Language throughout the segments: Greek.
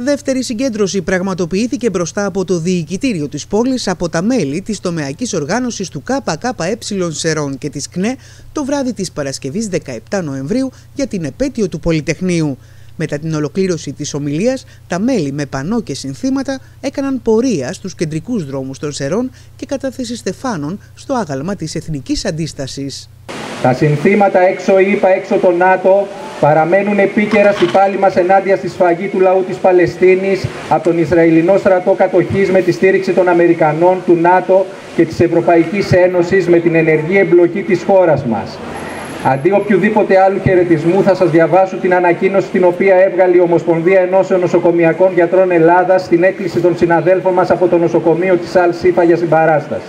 Δεύτερη συγκέντρωση πραγματοποιήθηκε μπροστά από το διοικητήριο της πόλης από τα μέλη της τομεακής οργάνωσης του ΚΚΕ Σερών και της ΚΝΕ το βράδυ της Παρασκευής 17 Νοεμβρίου για την επέτειο του Πολυτεχνείου. Μετά την ολοκλήρωση της ομιλίας, τα μέλη με πανό και συνθήματα έκαναν πορεία στους κεντρικούς δρόμους των Σερών και κατάθεση στεφάνων στο άγαλμα της Εθνικής Αντίστασης. Τα συνθήματα έξω ΙΠΑ, έξω το ΝΑΤΟ παραμένουν επίκαιρας στη πάλη μας ενάντια στη σφαγή του λαού της Παλαιστίνης από τον Ισραηλινό στρατό κατοχής με τη στήριξη των Αμερικανών, του ΝΑΤΟ και της Ευρωπαϊκής Ένωσης με την ενεργή εμπλοκή της χώρας μας. Αντί οποιοδήποτε άλλου χαιρετισμού θα σας διαβάσω την ανακοίνωση την οποία έβγαλε η Ομοσπονδία Ενώσεων Νοσοκομιακών Γιατρών Ελλάδας στην έκκληση των συναδέλφων μας από το νοσοκομείο της Αλ Σίφα για συμπαράσταση.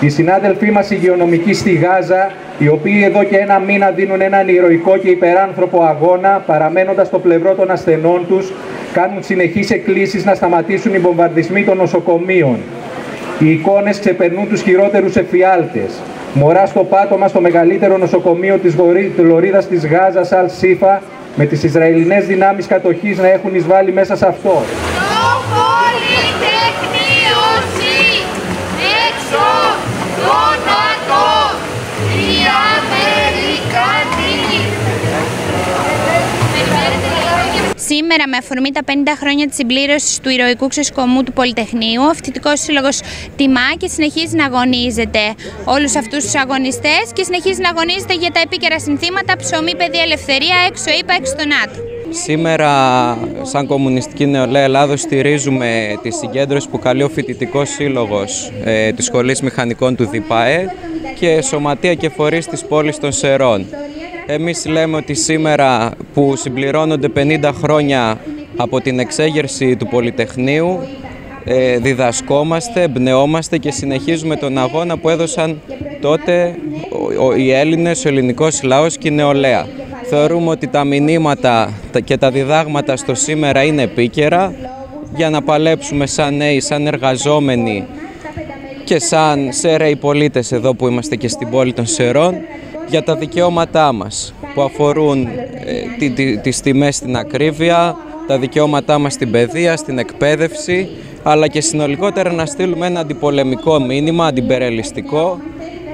Οι συνάδελφοί μας υγειονομικοί στη Γάζα, οι οποίοι εδώ και ένα μήνα δίνουν έναν ηρωικό και υπεράνθρωπο αγώνα, παραμένοντας στο πλευρό των ασθενών τους, κάνουν συνεχείς εκκλήσεις να σταματήσουν οι βομβαρδισμοί των νοσοκομείων. Οι εικόνες ξεπερνούν τους χειρότερους εφιάλτες. Μωρά στο πάτωμα στο μεγαλύτερο νοσοκομείο της Λωρίδας της Γάζας, Αλ Σίφα, με τις Ισραηλινές δυνάμεις κατοχής να έχουν εισβάλει μέσα σε αυτό. Σήμερα, με αφορμή τα 50 χρόνια της συμπλήρωσης του ηρωικού ξεσκομού του Πολυτεχνείου, ο Φοιτητικός Σύλλογος τιμά και συνεχίζει να αγωνίζεται όλους αυτούς τους αγωνιστές και συνεχίζει να αγωνίζεται για τα επίκαιρα συνθήματα ψωμί, παιδεία, ελευθερία, έξω είπα, έξω στο ΝΑΤΟ. Σήμερα, σαν Κομμουνιστική Νεολαία Ελλάδος, στηρίζουμε τη συγκέντρωση που καλεί ο Φοιτητικός Σύλλογος ε, της Σχολής Μηχανικών του ΔΙΠΑΕ και Σωματεία και Φορείς της Πόλης των Σερών. Εμείς λέμε ότι σήμερα που συμπληρώνονται 50 χρόνια από την εξέγερση του Πολυτεχνείου ε, διδασκόμαστε, εμπνεόμαστε και συνεχίζουμε τον αγώνα που έδωσαν τότε οι Έλληνες, ο ελληνικός λαός και η νεολαία. Θεωρούμε ότι τα μηνύματα και τα διδάγματα στο σήμερα είναι επίκαιρα για να παλέψουμε σαν νέοι, σαν εργαζόμενοι και σαν σέρεοι πολίτες εδώ που είμαστε και στην πόλη των Σερών για τα δικαιώματά μας που αφορούν ε, τι, τις τιμές στην ακρίβεια, τα δικαιώματά μας στην παιδεία, στην εκπαίδευση, αλλά και συνολικότερα να στείλουμε ένα αντιπολεμικό μήνυμα, αντιπερελιστικό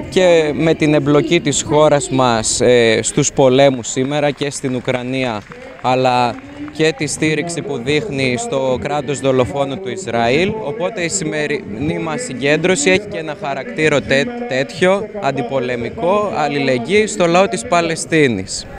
και με την εμπλοκή της χώρας μας ε, στους πολέμους σήμερα και στην Ουκρανία, αλλά και τη στήριξη που δείχνει στο κράτος δολοφόνο του Ισραήλ. Οπότε η σημερινή μας συγκέντρωση έχει και ένα χαρακτήρο τέτοιο, αντιπολεμικό, αλληλεγγύη στο λαό της Παλαιστίνης.